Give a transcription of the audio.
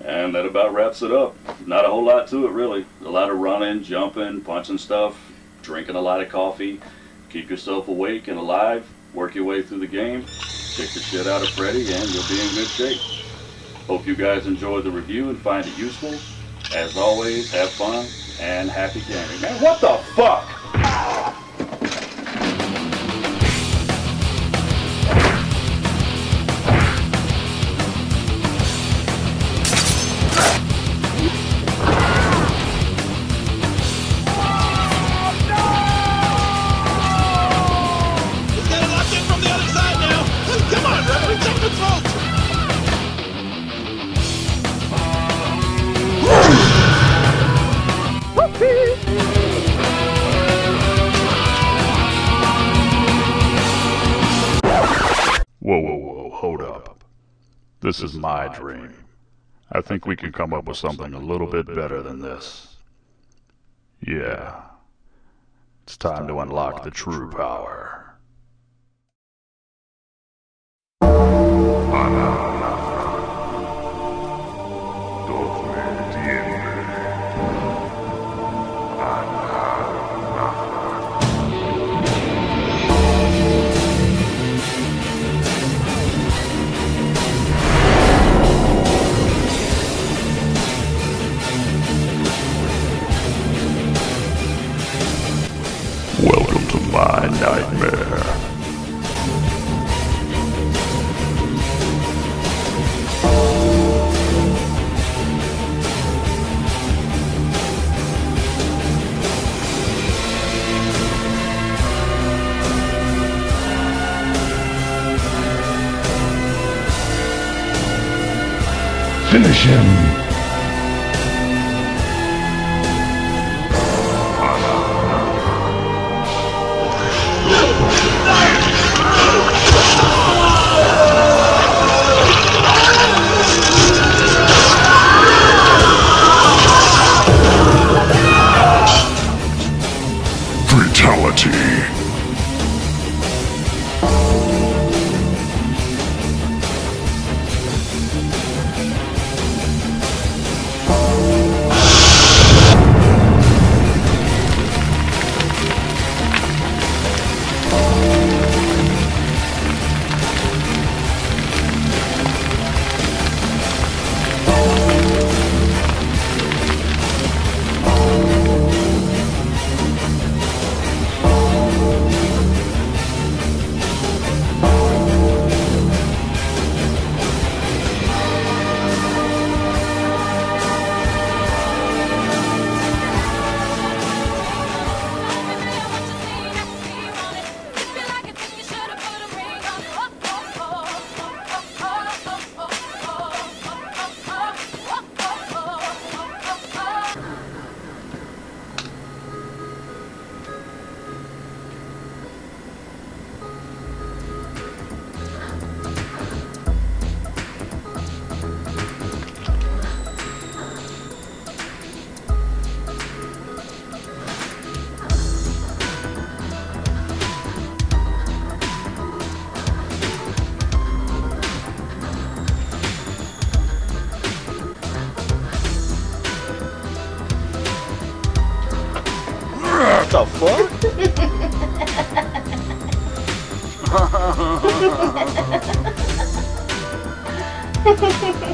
And that about wraps it up. Not a whole lot to it, really. A lot of running, jumping, punching stuff, drinking a lot of coffee. Keep yourself awake and alive. Work your way through the game. Kick the shit out of Freddy, and you'll be in good shape. Hope you guys enjoyed the review and find it useful. As always, have fun and happy gaming. Man, what the fuck? This is my dream. I think we can come up with something a little bit better than this. Yeah. It's time to unlock the true power. My nightmare. Finish him. The fuck?